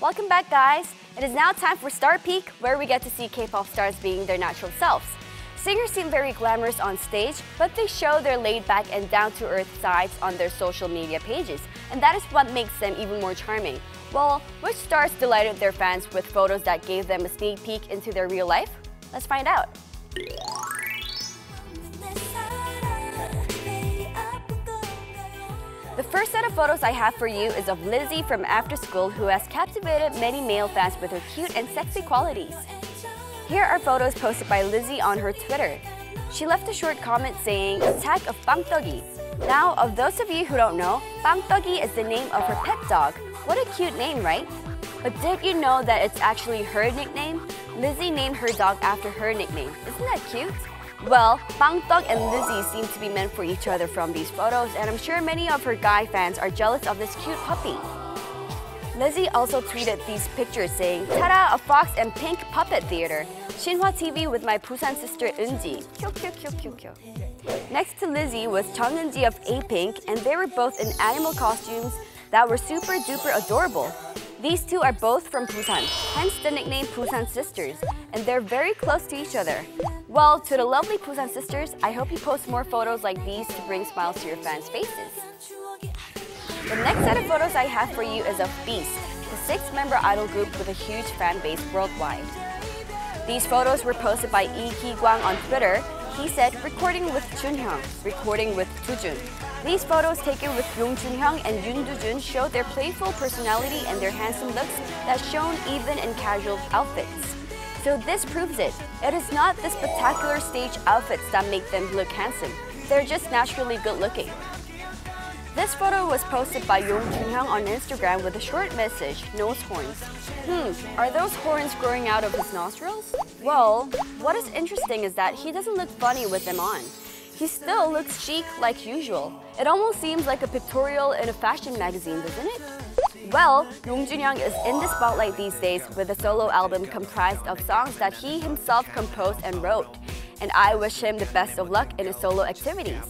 Welcome back, guys. It is now time for Star Peek, where we get to see K-pop stars being their natural selves. Singers seem very glamorous on stage, but they show their laid-back and down-to-earth sides on their social media pages, and that is what makes them even more charming. Well, which stars delighted their fans with photos that gave them a sneak peek into their real life? Let's find out. The first set of photos I have for you is of Lizzy from After School who has captivated many male fans with her cute and sexy qualities. Here are photos posted by Lizzy on her Twitter. She left a short comment saying, attack of Bangtokgi. Now, of those of you who don't know, Bangtokgi is the name of her pet dog. What a cute name, right? But did you know that it's actually her nickname? Lizzy named her dog after her nickname. Isn't that cute? Well, Bangtok and Lizzy seem to be meant for each other from these photos, and I'm sure many of her guy fans are jealous of this cute puppy. Lizzy also tweeted these pictures saying, Ta-da, a fox and pink puppet theater. Shinhwa TV with my Busan sister Eunji. Next to Lizzy was Chung Eunji of A-Pink, and they were both in animal costumes that were super duper adorable. These two are both from Busan, hence the nickname Busan Sisters, and they're very close to each other. Well, to the lovely Busan sisters, I hope you post more photos like these to bring smiles to your fans' faces. The next set of photos I have for you is of Beast, the six-member idol group with a huge fan base worldwide. These photos were posted by Lee Ki-kwang on Twitter. He said, recording with Junhyung, recording with Dujun. These photos taken with Yong Junhyung and Yoon Dujun show their playful personality and their handsome looks that shone even in casual outfits. So this proves it. It is not the spectacular stage outfits that make them look handsome. They're just naturally good looking. This photo was posted by Yong Junhyung on Instagram with a short message, nose horns. Hmm, are those horns growing out of his nostrils? Well, what is interesting is that he doesn't look funny with them on. He still looks chic like usual. It almost seems like a pictorial in a fashion magazine, doesn't it? Well, Yong Junhyung is in the spotlight these days with a solo album comprised of songs that he himself composed and wrote. And I wish him the best of luck in his solo activities.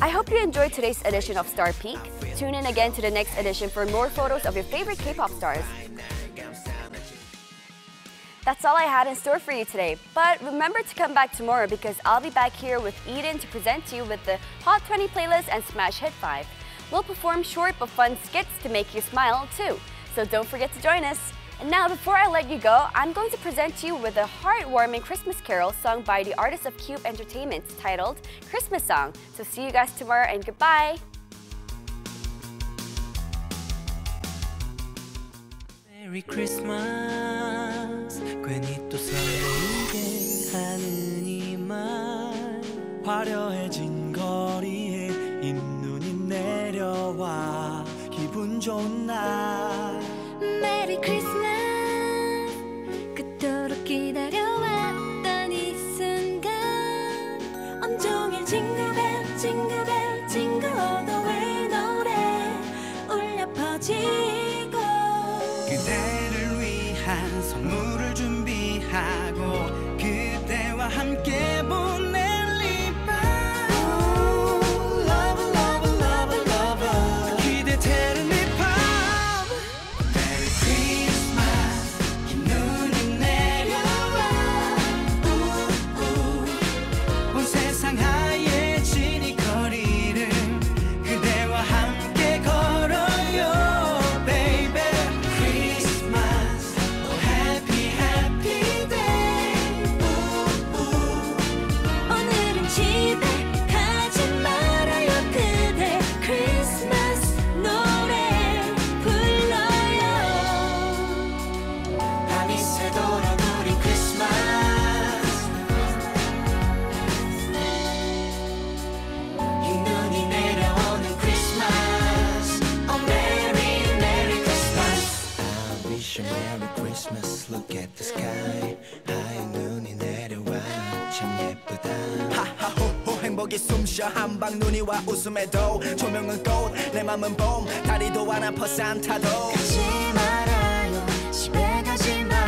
I hope you enjoyed today's edition of Star Peek. Tune in again to the next edition for more photos of your favorite K-pop stars. That's all I had in store for you today. But remember to come back tomorrow because I'll be back here with Eden to present you with the Hot 20 playlist and Smash Hit 5. We'll perform short but fun skits to make you smile too. So don't forget to join us. And now, before I let you go, I'm going to present you with a heartwarming Christmas carol sung by the artist of Cube Entertainment titled Christmas Song. So see you guys tomorrow and goodbye! Merry Christmas 괜히 또 설레게 하는 이말 화려해진 기분 좋은 날. Merry Christmas 그토록 기다려왔던 이 순간. 온종일 징그벨 징그벨 the way 노래 울려 퍼지고. 그대를 위한 선물을 준비하고 그대와 함께 보 숨쉬어 한방 눈이 와 웃음에도 조명은 꽃 내 맘은 봄. 다리도 안 아파 산타도 가지 말아요. 집에 가지 마